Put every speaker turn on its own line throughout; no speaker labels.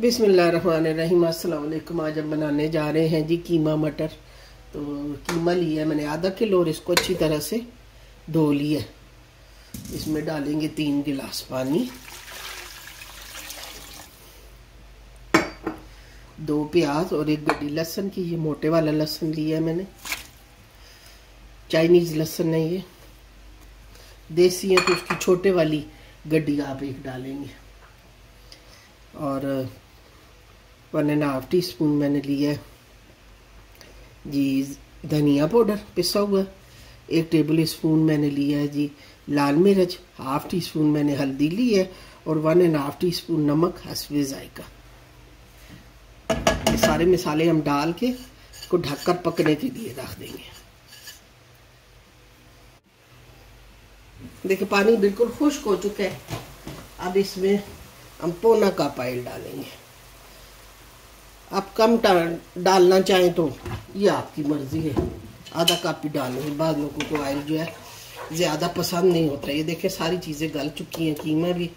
बिसमीम अस्सलाम आज हम बनाने जा रहे हैं जी कीमा मटर। तो कीमा लिया है मैंने आधा किलो और इसको अच्छी तरह से धो लिया इसमें डालेंगे तीन गिलास पानी। दो प्याज और एक गड्डी लहसुन की। ये मोटे वाला लहसुन लिया है मैंने। चाइनीज़ लहसुन है ये। देसी है तो उसकी छोटे वाली गड्डी आप एक डालेंगे। और one and half teaspoon मैंने लिया है। जी, धनिया पाउडर पिसा हुआ एक टेबल स्पून मैंने लिया है जी, लाल मिर्च, हाफ़ टी स्पून मैंने हल्दी ली है और one and half teaspoon नमक, हसवे जायका। ये सारे मसाले हम डाल के इसको ढककर पकने के लिए रख देंगे। देखिए, पानी बिल्कुल खुश्क हो चुका है। अब इसमें हम पोना का ऑयल डालेंगे। आप कम डालना चाहें तो ये आपकी मर्ज़ी है। आधा कप ही डालेंगे बाद लोगों को ऑयल जो है, ज़्यादा पसंद नहीं होता। ये देखें, सारी चीज़ें गल चुकी हैं, कीमा भी।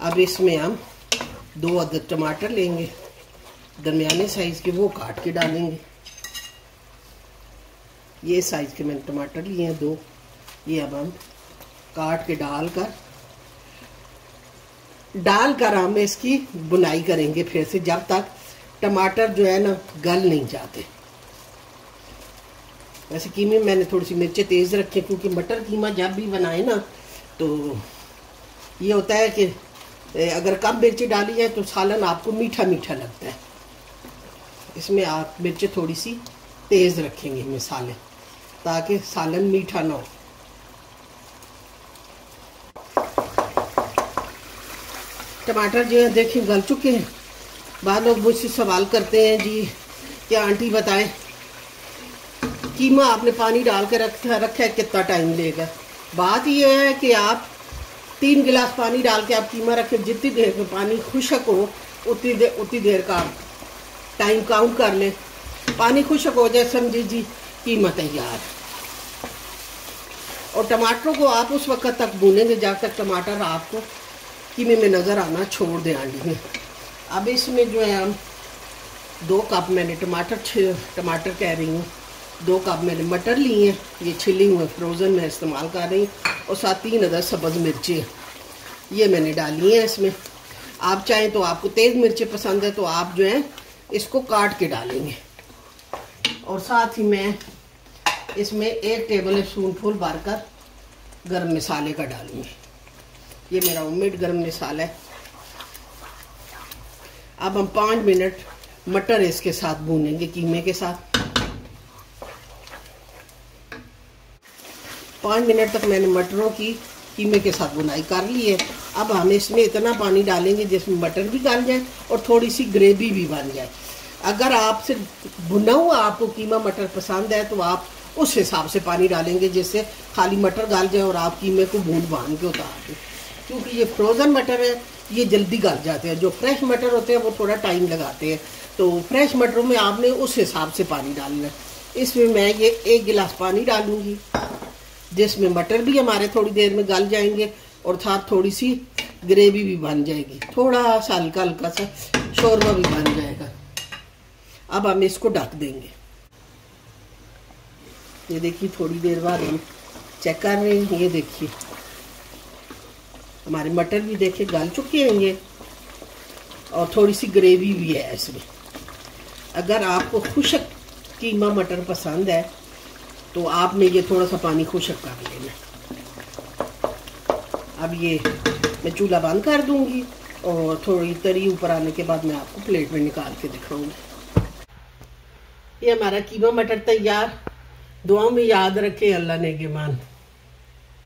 अब इसमें हम दो अदर टमाटर लेंगे। दरमियाने साइज़ के वो काट के डालेंगे। ये साइज़ के मैंने टमाटर लिए हैं, दो। ये अब हम काट के डाल कर डाल कर हम इसकी बुनाई करेंगे फिर से। जब तक टमाटर जो है ना, गल नहीं जाते। वैसे कीमे मैंने थोड़ी सी मिर्चें तेज़ रखी क्योंकि मटर कीमा जब भी बनाए ना तो ये होता है कि अगर कम मिर्ची डाली जाए तो सालन आपको मीठा मीठा लगता है। इसमें आप मिर्चें थोड़ी सी तेज़ रखेंगे मिसाले ताकि सालन मीठा ना हो। टमाटर जो है, देखिए गल चुके हैं। बाद लोग मुझसे सवाल करते हैं, जी, क्या आंटी बताएँ? कीमा आपने पानी डाल के रखा रखा है, कितना टाइम लेगा? बात यह है कि आप तीन गिलास पानी डाल के आप कीमा रखें, जितनी देर में पानी खुशक हो, उतनी देर उतनी देर का टाइम काउंट कर लें। पानी खुशक हो जाए समझी जी, कीमा तैयार। और टमाटरों को आप उस वक्त तक भूनेंगे, जब तक टमाटर आपको कीमे में नज़र आना छोड़ दें आंडी में। अब इसमें जो है हम दो कप मैंने टमाटर टमाटर कह रही हूँ। दो कप मैंने मटर लिए हैं, ये छिली हुए फ्रोज़न में इस्तेमाल कर रही हूँ, और साथ तीन अदर सब्ज़, मिर्ची। ये मैंने डाली हैं इसमें। आप चाहें तो आपको तेज़ मिर्चें पसंद है तो आप जो है, इसको काट के डालेंगे। और साथ ही मैं इसमें एक टेबल स्पून फुल भर कर गर्म मसाले का डालूँगी। ये मेरा उम्मीद गर्म मसाला है। अब हम पाँच मिनट मटर इसके साथ भूनेंगे, कीमे के साथ। पाँच मिनट तक मैंने मटरों की कीमे के साथ बुनाई कर ली है। अब हम इसमें इतना पानी डालेंगे जिसमें मटर भी गल जाए और थोड़ी सी ग्रेवी भी बन जाए। अगर आप सिर्फ़ भुना हुआ आपको कीमा मटर पसंद है तो आप उस हिसाब से पानी डालेंगे जिससे खाली मटर गाल जाए और आप कीमे को बूंद बाँध के उतार दें। क्योंकि ये फ्रोज़न मटर है ये जल्दी गल जाते हैं। जो फ्रेश मटर होते हैं, वो थोड़ा टाइम लगाते हैं। तो फ्रेश मटरों में आपने उस हिसाब से पानी डालना है। इसमें मैं ये एक गिलास पानी डालूँगी, जिसमें मटर भी हमारे थोड़ी देर में गल जाएँगे और साथ थोड़ी सी ग्रेवी भी बन जाएगी। थोड़ा सा हल्का हल्का सा शोरबा भी बन जाएगा। अब हम इसको ढक देंगे। ये देखिए, थोड़ी देर बाद हम चेक कर रहे हैं। ये देखिए। हमारे मटर भी देखे, गल चुके हैं ये और थोड़ी सी ग्रेवी भी है इसमें। अगर आपको खुशक कीमा मटर पसंद है तो आपने ये थोड़ा सा पानी खुशक कर लेना। अब ये मैं चूल्हा बंद कर दूँगी और थोड़ी तरी ऊपर आने के बाद मैं आपको प्लेट में निकाल के दिखाऊँगी। ये हमारा कीमा मटर तैयार। दुआ में याद रखे, अल्लाह ने मान